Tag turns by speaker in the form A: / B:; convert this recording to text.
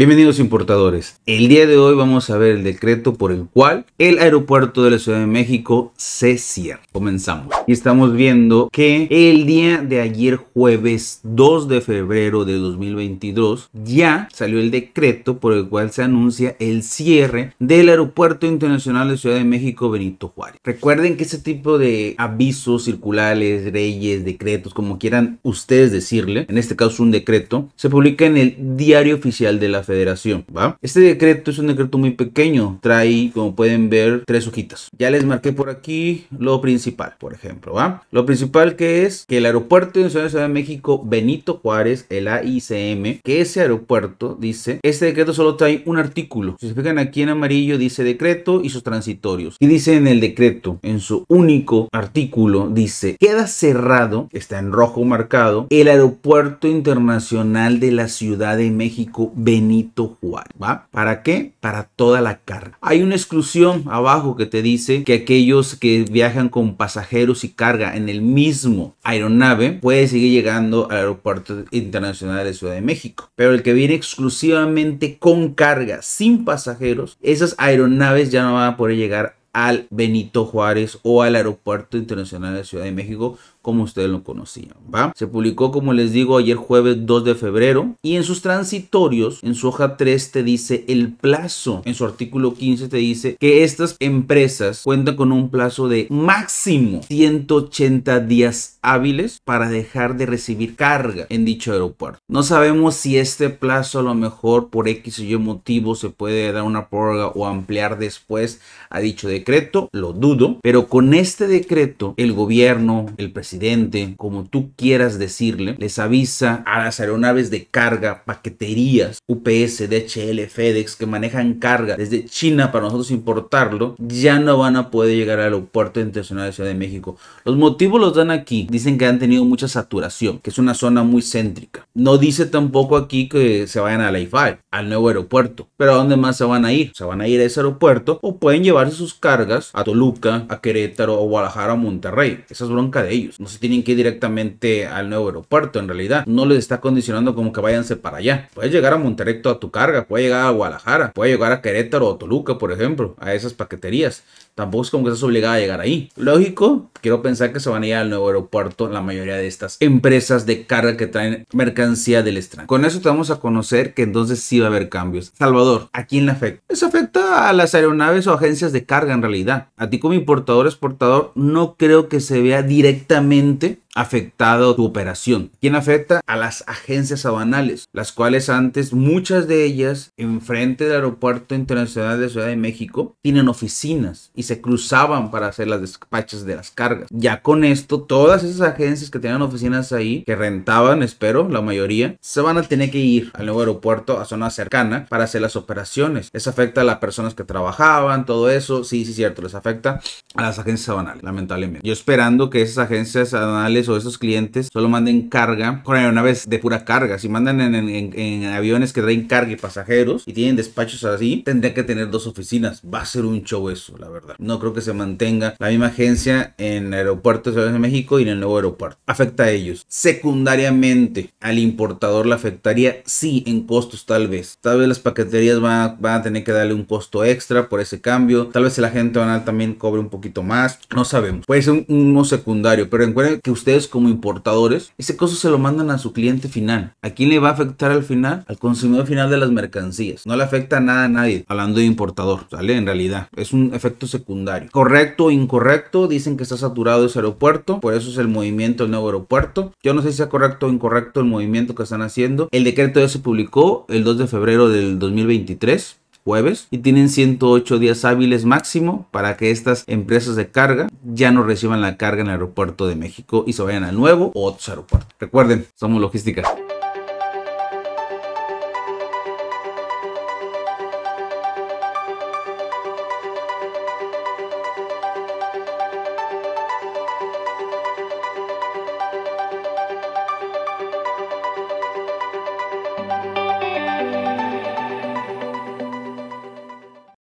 A: Bienvenidos importadores. El día de hoy vamos a ver el decreto por el cual el aeropuerto de la Ciudad de México se cierra. Comenzamos. Y estamos viendo que el día de ayer jueves 2 de febrero de 2022 ya salió el decreto por el cual se anuncia el cierre del aeropuerto internacional de Ciudad de México Benito Juárez. Recuerden que ese tipo de avisos circulares, reyes, decretos, como quieran ustedes decirle, en este caso un decreto, se publica en el diario oficial de la Este decreto es un decreto muy pequeño, trae, como pueden ver, tres hojitas. Ya les marqué por aquí lo principal, por ejemplo, ¿va? Lo principal que es que el aeropuerto de Ciudad de México Benito Juárez, el AICM, que ese aeropuerto dice, este decreto solo trae un artículo. Si se fijan aquí en amarillo dice decreto y sus transitorios. Y dice en el decreto, en su único artículo, dice, queda cerrado, está en rojo marcado, el aeropuerto internacional de la Ciudad de México Benito Juárez, ¿va? ¿Para qué? Para toda la carga. Hay una exclusión abajo que te dice que aquellos que viajan con pasajeros y carga en el mismo aeronave puede seguir llegando al aeropuerto internacional de Ciudad de México. Pero el que viene exclusivamente con carga sin pasajeros, esas aeronaves ya no van a poder llegar al Benito Juárez o al Aeropuerto Internacional de Ciudad de México como ustedes lo conocían, ¿va? Se publicó, como les digo, ayer jueves 2 de febrero y en sus transitorios, en su hoja 3 te dice el plazo, en su artículo 15 te dice que estas empresas cuentan con un plazo de máximo 180 días hábiles para dejar de recibir carga en dicho aeropuerto. No sabemos si este plazo a lo mejor por X o Y motivo se puede dar una prórroga o ampliar después a dicho decreto, lo dudo, pero con este decreto el gobierno, el presidente, como tú quieras decirle, les avisa a las aeronaves de carga, paqueterías, UPS, DHL, FedEx, que manejan carga desde China para nosotros importarlo, ya no van a poder llegar al aeropuerto internacional de Ciudad de México. Los motivos los dan aquí. Dicen que han tenido mucha saturación, que es una zona muy céntrica. No dice tampoco aquí que se vayan a la IFAI, al nuevo aeropuerto. Pero ¿a dónde más se van a ir? Se van a ir a ese aeropuerto o pueden llevarse sus cargas a Toluca, a Querétaro o Guadalajara o Monterrey. Esa es bronca de ellos no se tienen que ir directamente al nuevo aeropuerto en realidad. No les está condicionando como que váyanse para allá. Puedes llegar a Monterrey toda tu carga, puede llegar a Guadalajara, puede llegar a Querétaro o Toluca, por ejemplo, a esas paqueterías. Tampoco es como que estás obligada a llegar ahí. Lógico, quiero pensar que se van a ir al nuevo aeropuerto la mayoría de estas empresas de carga que traen mercancía del extranjero. Con eso te vamos a conocer que entonces sí va a haber cambios. Salvador, ¿a quién le afecta? Eso afecta a las aeronaves o agencias de carga en realidad. A ti como importador, exportador, no creo que se vea directamente afectado tu operación. ¿Quién afecta? A las agencias aduanales, las cuales antes, muchas de ellas, enfrente del Aeropuerto Internacional de Ciudad de México, tienen oficinas y se cruzaban para hacer las despachas de las cargas. Ya con esto, todas esas agencias que tenían oficinas ahí, que rentaban, espero, la mayoría, se van a tener que ir al nuevo aeropuerto, a zona cercana, para hacer las operaciones. Eso afecta a las personas que trabajaban, todo eso, sí, sí, cierto, les afecta a las agencias aduanales, lamentablemente. Yo esperando que esas agencias aduanales o esos clientes solo manden carga con aeronaves de pura carga. Si mandan en, aviones que traen carga y pasajeros y tienen despachos así, tendría que tener dos oficinas. Va a ser un show eso, la verdad. No creo que se mantenga la misma agencia en el aeropuerto de Ciudad de México y en el nuevo aeropuerto. Afecta a ellos. Secundariamente, al importador le afectaría, sí, en costos tal vez. Tal vez las paqueterías van a, tener que darle un costo extra por ese cambio. Tal vez el agente banal también cobre un poquito más. No sabemos. Puede ser un, uno secundario, pero recuerden que usted como importadores, ese costo se lo mandan a su cliente final. ¿A quién le va a afectar al final? Al consumidor final de las mercancías. No le afecta nada a nadie, hablando de importador, ¿sale? En realidad, es un efecto secundario. Correcto o incorrecto, dicen que está saturado ese aeropuerto, por eso es el movimiento del nuevo aeropuerto. Yo no sé si sea correcto o incorrecto el movimiento que están haciendo. El decreto ya se publicó el 2 de febrero del 2023 jueves y tienen 108 días hábiles máximo para que estas empresas de carga ya no reciban la carga en el aeropuerto de México y se vayan al nuevo o otros aeropuertos. Recuerden, somos logística.